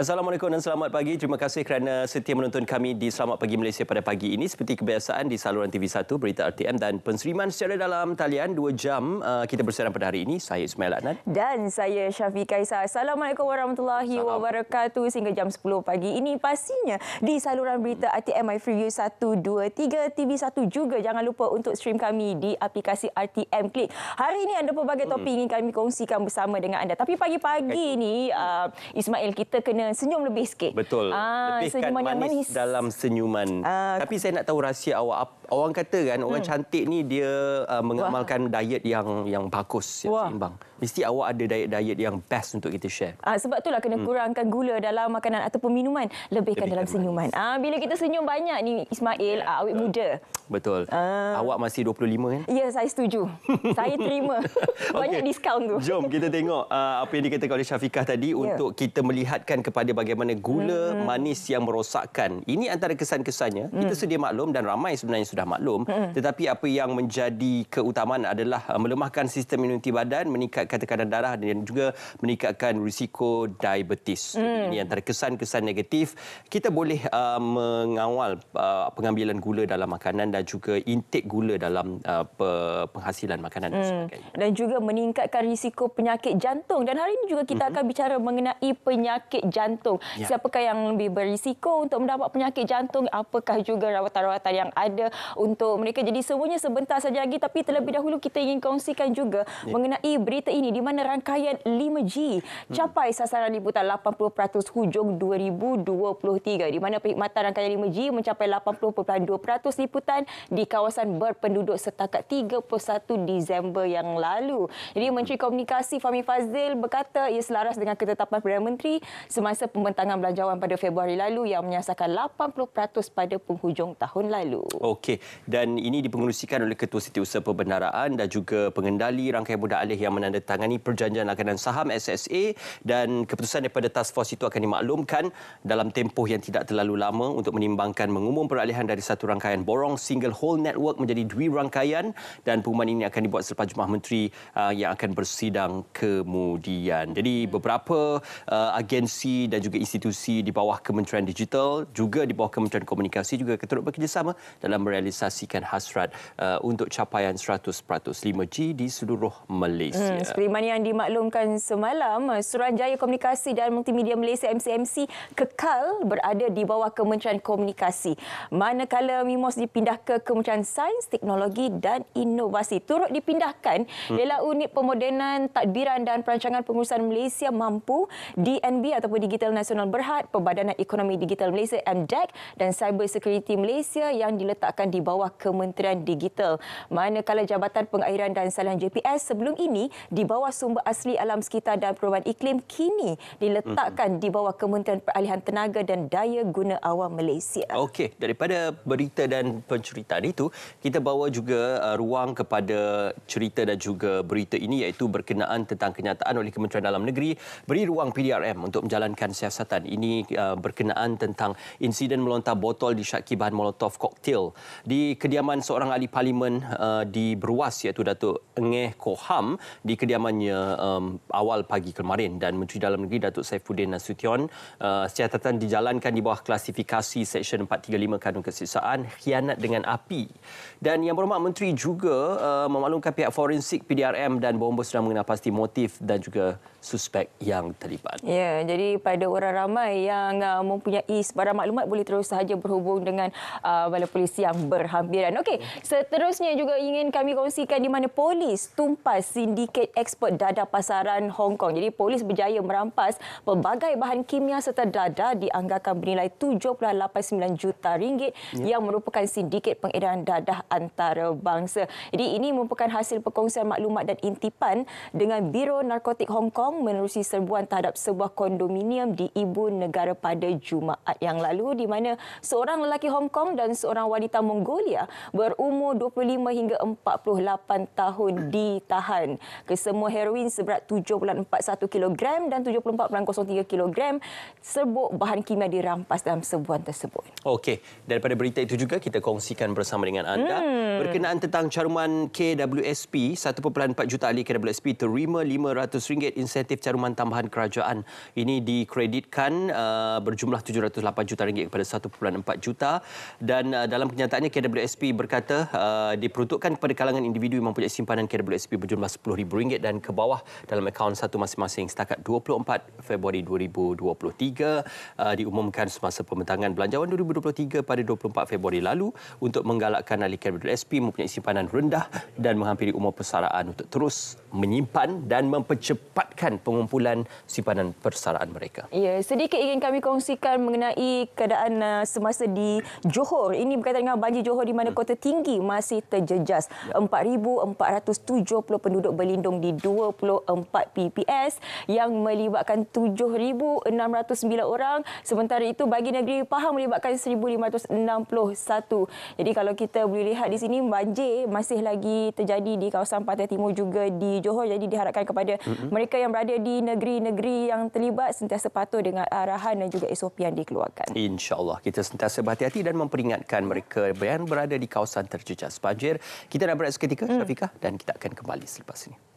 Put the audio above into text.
Assalamualaikum dan selamat pagi. Terima kasih kerana setia menonton kami di Selamat Pagi Malaysia pada pagi ini. Seperti kebiasaan di saluran TV1, Berita RTM dan penseriman secara dalam talian 2 jam uh, kita bersiaran pada hari ini. Saya Ismail Adnan. Dan saya Syafiq Kaisar. Assalamualaikum warahmatullahi Salam. wabarakatuh. Sehingga jam 10 pagi ini pastinya di saluran Berita RTM My Freeview 1, 2, 3, TV1 juga. Jangan lupa untuk stream kami di aplikasi RTM Click. Hari ini ada pelbagai topik hmm. ingin kami kongsikan bersama dengan anda. Tapi pagi-pagi ini uh, Ismail kita kena senyum lebih sikit. Betul. Ah, Lebihkan manis, manis dalam senyuman. Ah, Tapi saya nak tahu rahsia awak. Orang kata kan hmm. orang cantik ni dia uh, mengamalkan Wah. diet yang yang bagus, yang seimbang. Mesti awak ada diet-diet yang best untuk kita share. Ah, sebab itulah kena hmm. kurangkan gula dalam makanan ataupun minuman. Lebihkan, Lebihkan dalam manis. senyuman. Ah, bila kita senyum banyak ni Ismail, ah, awet muda. Betul. Ah. Awak masih 25 kan? Ya, saya setuju. saya terima. Banyak okay. diskaun tu. Jom kita tengok uh, apa yang dikatakan oleh Syafiqah tadi yeah. untuk kita melihatkan kepada bagaimana gula hmm. manis yang merosakkan. Ini antara kesan-kesannya. Hmm. Kita sedia maklum dan ramai sebenarnya sudah maklum. Hmm. Tetapi apa yang menjadi keutamaan adalah uh, melemahkan sistem imuniti badan, meningkatkan tekanan darah dan juga meningkatkan risiko diabetes. Hmm. Ini antara kesan-kesan negatif. Kita boleh uh, mengawal uh, pengambilan gula dalam makanan dan juga intake gula dalam uh, penghasilan makanan. Hmm. Dan juga meningkatkan risiko penyakit jantung. Dan hari ini juga kita hmm. akan bicara mengenai penyakit jantung jantung. Ya. Siapakah yang lebih berisiko untuk mendapat penyakit jantung? Apakah juga rawatan-rawatan yang ada untuk mereka? Jadi semuanya sebentar saja lagi tapi terlebih dahulu kita ingin kongsikan juga ya. mengenai berita ini di mana rangkaian 5G hmm. capai sasaran liputan 80% hujung 2023 di mana perkhidmatan rangkaian 5G mencapai 80.2% liputan di kawasan berpenduduk setakat 31 Disember yang lalu. Jadi Menteri Komunikasi Fahmi Fazil berkata ia selaras dengan ketetapan Perdana Menteri semasa semasa pembentangan belanjawan pada Februari lalu yang menyasarkan 80% pada penghujung tahun lalu. Okey, dan ini dipengerusikan oleh Ketua Setiausaha Perbendaraan dan juga pengendali rangkaian budak alih yang menandatangani perjanjian langganan saham SSA dan keputusan daripada task force itu akan dimaklumkan dalam tempoh yang tidak terlalu lama untuk menimbangkan mengumum peralihan dari satu rangkaian borong single whole network menjadi dua rangkaian dan pengumuman ini akan dibuat selepas Jemaah Menteri uh, yang akan bersidang kemudian. Jadi beberapa uh, agensi dan juga institusi di bawah Kementerian Digital juga di bawah Kementerian Komunikasi juga turut bekerjasama dalam merealisasikan hasrat uh, untuk capaian 100% 5G di seluruh Malaysia. Hmm, mana yang dimaklumkan semalam, Suruhanjaya Komunikasi dan Multimedia Malaysia MCMC kekal berada di bawah Kementerian Komunikasi. Manakala MIMOS dipindah ke Kementerian Sains, Teknologi dan Inovasi. Turut dipindahkan hmm. ialah unit pemodenan, tadbiran dan perancangan pengurusan Malaysia mampu DNB ataupun Digital Nasional Berhad, Perbadanan Ekonomi Digital Malaysia MDEC dan Cyber Security Malaysia yang diletakkan di bawah Kementerian Digital. Manakala Jabatan Pengairan dan Salihan JPS sebelum ini di bawah Sumber Asli Alam Sekitar dan Perubahan Iklim kini diletakkan di bawah Kementerian Peralihan Tenaga dan Daya Guna Awam Malaysia. Okey, daripada berita dan penceritaan itu, kita bawa juga uh, ruang kepada cerita dan juga berita ini iaitu berkenaan tentang kenyataan oleh Kementerian Dalam Negeri beri ruang PDRM untuk menjalankan siasatan. Ini uh, berkenaan tentang insiden melontar botol di syaki bahan molotov koktail di kediaman seorang ahli parlimen uh, di Beruas iaitu Datuk Engeh Koham di kediamannya um, awal pagi kemarin dan Menteri Dalam Negeri Datuk Saifuddin Nasution uh, siasatan dijalankan di bawah klasifikasi Seksyen 435 Kanun Kesiksaan khianat dengan api. Dan Yang Berhormat Menteri juga uh, memaklumkan pihak forensik PDRM dan bomba sedang mengenal pasti motif dan juga suspek yang terlibat. Ya, jadi pada orang ramai yang uh, mempunyai sebarang maklumat boleh terus sahaja berhubung dengan uh, balai polis yang berhampiran. Okey, seterusnya juga ingin kami kongsikan di mana polis tumpas sindiket ekspor dadah pasaran Hong Kong. Jadi polis berjaya merampas pelbagai bahan kimia serta dadah dianggarkan bernilai 7.89 juta ringgit ya. yang merupakan sindiket pengedaran dadah antarabangsa. Jadi ini merupakan hasil perkongsian maklumat dan intipan dengan Biro Narkotik Hong Kong Hong menerusi serbuan terhadap sebuah kondominium di ibu negara pada Jumaat yang lalu di mana seorang lelaki Hong Kong dan seorang wanita Mongolia berumur 25 hingga 48 tahun ditahan. semua heroin seberat 7.41 kg dan 74.03 kg serbuk bahan kimia dirampas dalam serbuan tersebut. Okey, daripada berita itu juga kita kongsikan bersama dengan anda hmm. berkenaan tentang caruman KWSP 1.4 juta ahli KWSP terima RM500 insentif caruman tambahan kerajaan. Ini dikreditkan uh, berjumlah 708 juta ringgit kepada 1.4 juta dan uh, dalam kenyataannya KWSP berkata uh, diperuntukkan kepada kalangan individu yang mempunyai simpanan KWSP berjumlah RM10,000 dan ke bawah dalam akaun satu masing-masing setakat 24 Februari 2023 uh, diumumkan semasa pembentangan belanjawan 2023 pada 24 Februari lalu untuk menggalakkan ahli KWSP mempunyai simpanan rendah dan menghampiri umur persaraan untuk terus menyimpan dan mempercepatkan pengumpulan simpanan persaraan mereka. Ya, sedikit ingin kami kongsikan mengenai keadaan uh, semasa di Johor. Ini berkaitan dengan banjir Johor di mana hmm. kota tinggi masih terjejas. Ya. 4,470 penduduk berlindung di 24 PPS yang melibatkan 7,609 orang. Sementara itu bagi negeri Pahang melibatkan 1,561. Jadi kalau kita boleh lihat di sini banjir masih lagi terjadi di kawasan Pantai Timur juga di Johor. Jadi diharapkan kepada mm-hmm. mereka yang berada di negeri-negeri yang terlibat sentiasa patuh dengan arahan dan juga SOP yang dikeluarkan. InsyaAllah kita sentiasa berhati-hati dan memperingatkan mereka yang berada di kawasan terjejas banjir. Kita nak berehat seketika, mm. Syafiqah, dan kita akan kembali selepas ini.